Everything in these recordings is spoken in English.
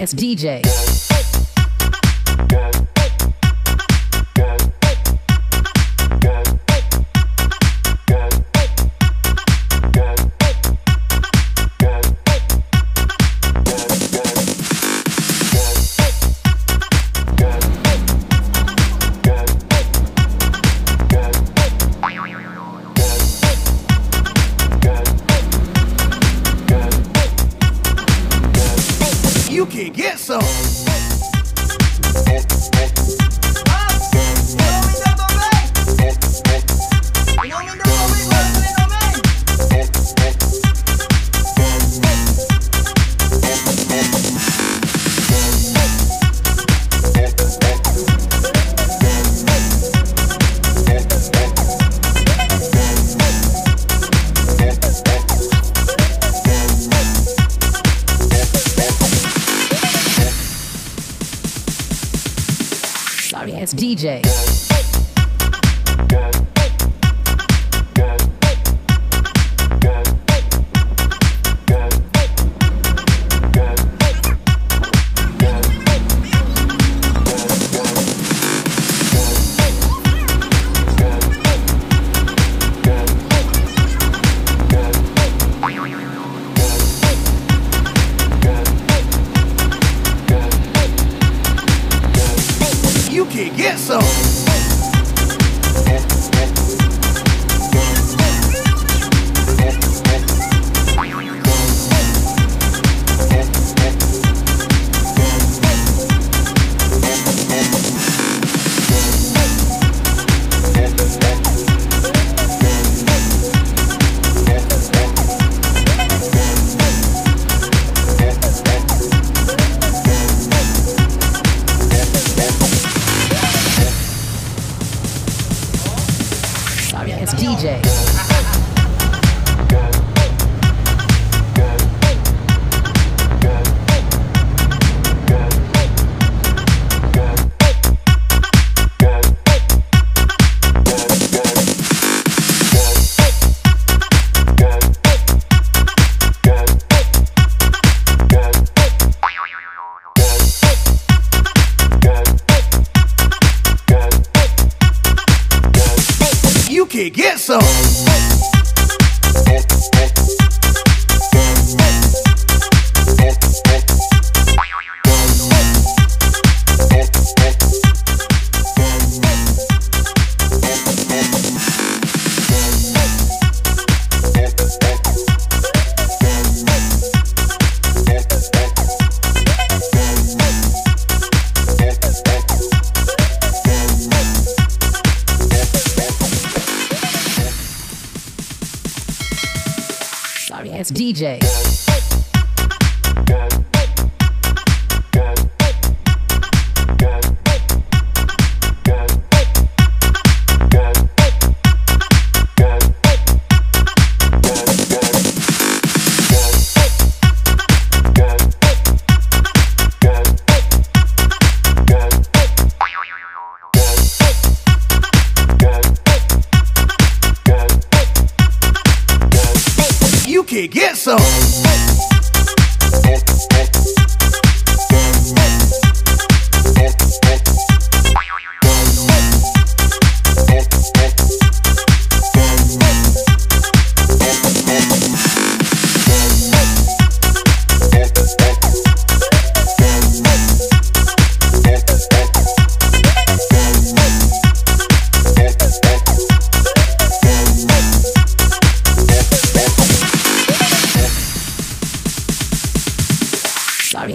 Ass DJ. You can get some. DJ. Ass DJ.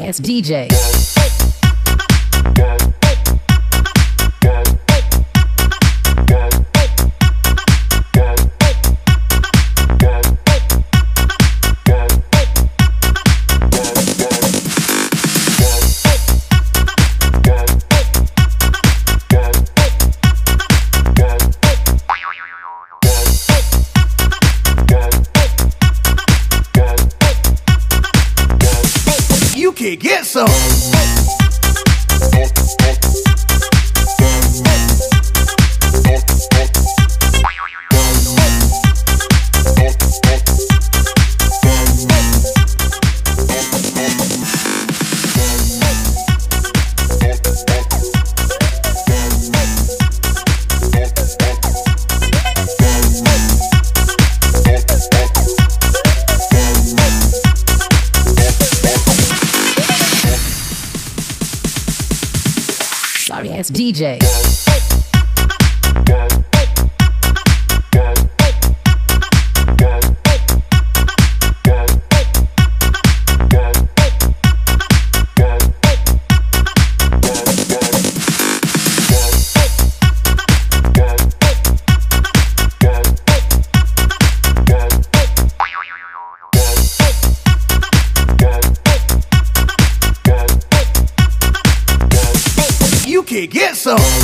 Ass DJ. sorry ass DJ. Can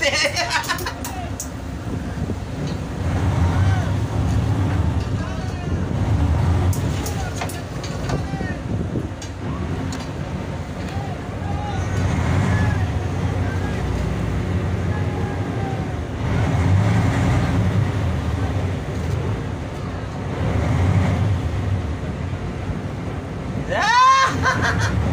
て Ha ha ha!